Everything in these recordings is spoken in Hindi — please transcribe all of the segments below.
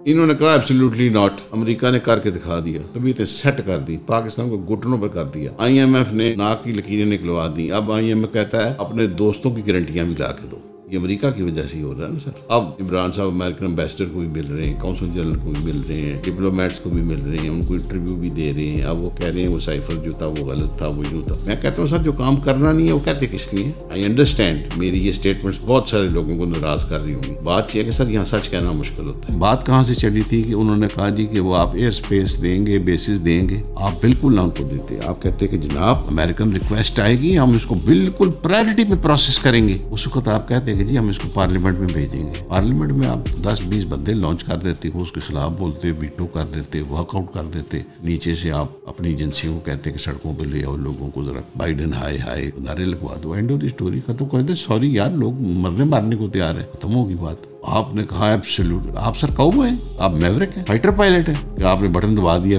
इन्होंने कहा एब्सोल्युटली नॉट अमेरिका ने करके दिखा दिया। तबीयतें सेट कर दी। पाकिस्तान को घुटनों पर कर दिया। आईएमएफ ने नाक की लकीरें निकलवा दी। अब आईएमएफ कहता है, अपने दोस्तों की गारंटियाँ भी ला के दो। ये अमेरिका की वजह से ही हो रहा है ना सर। अब इमरान साहब अमेरिकन एम्बेसडर को भी मिल रहे हैं काउंसिल जनरल को भी मिल रहे हैं डिप्लोमेट्स को भी मिल रहे हैं, उनको इंटरव्यू भी दे रहे हैं। अब वो कह रहे हैं वो साइफर जो था वो गलत था, वो यूँ था। मैं कहता हूँ सर, जो काम करना नहीं है, वो कहते किस लिए आई अंडरस्टैंड मेरी ये स्टेटमेंट्स बहुत सारे लोगों को नाराज़ कर रही होंगी। बात यह है कि सर, यहाँ सच कहना मुश्किल होता है। बात कहाँ से चली थी कि उन्होंने कहा जी कि वो आप एयर स्पेस देंगे बेसिस देंगे। आप बिल्कुल ना उनको देते। आप कहते कि जनाब अमेरिकन रिक्वेस्ट आएगी, हम इसको बिल्कुल प्रायोरिटी पे प्रोसेस करेंगे। उस वक्त आप कहते हैं कि जी, हम इसको पार्लियामेंट में भेजेंगे। पार्लियामेंट में आप 10-20 बंदे लॉन्च कर देते हो, उसके खिलाफ बोलते वीटो कर देते, वर्कआउट कर देते। नीचे से आप अपनी एजेंसी को कहते कि सड़कों पर ले आओ लोगों को जरा। बाइडन हाय हाय, नारे लगवा दो। एंड ऑफ़ स्टोरी खत्म। कर दे सॉरी यार, लोग मरने मारने को तैयार है। खत्म होगी बात। आपने कहा एब्सोल्यूट आप सर कौ हैं? आप मेवरिक हैं? फाइटर पायलट हैं? आपने बटन दबा दिया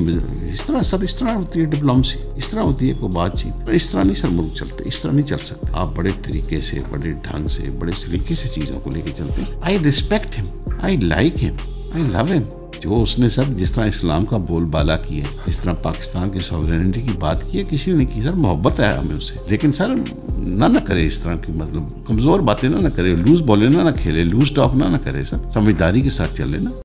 इस तरह सर, इस तरह होती है डिप्लोमेसी इस तरह होती है कोई बातचीत। इस तरह नहीं सर मुल्क चलते, इस तरह नहीं चल सकते। आप बड़े तरीके से, बड़े ढंग से, बड़े तरीके से चीज़ों को लेके चलते I respect him I like him I love him जो उसने सर जिस तरह इस्लाम का बोलबाला किया जिस तरह पाकिस्तान की सॉवरेनिटी की बात की है, किसी ने की, सर मोहब्बत है हमें उसे लेकिन सर ना ना करे इस तरह की मतलब कमज़ोर बातें ना ना करे, लूज बोले ना ना खेले, लूज टॉक ना ना करे सर, समझदारी के साथ चले ना।